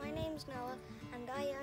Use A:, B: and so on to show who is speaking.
A: My name's Noah and I